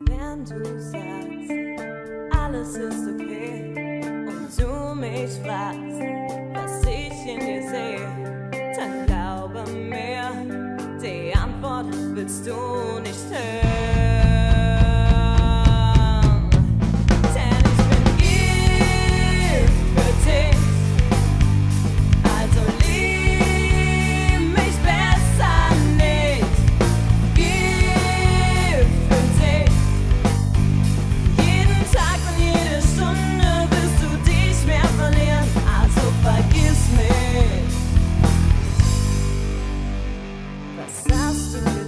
Wenn du sagst, alles ist okay und du mich fragst, was ich in dir sehe, dann glaube mir, die Antwort willst du nicht hören. disaster.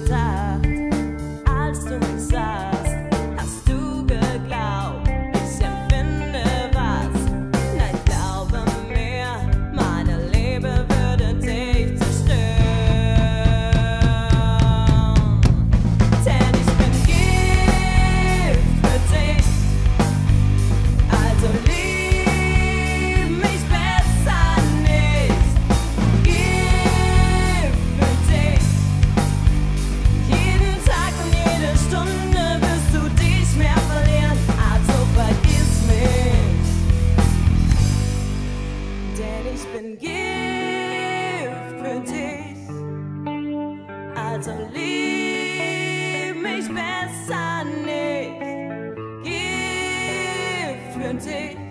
also lieb mich besser nicht. Gib für dich.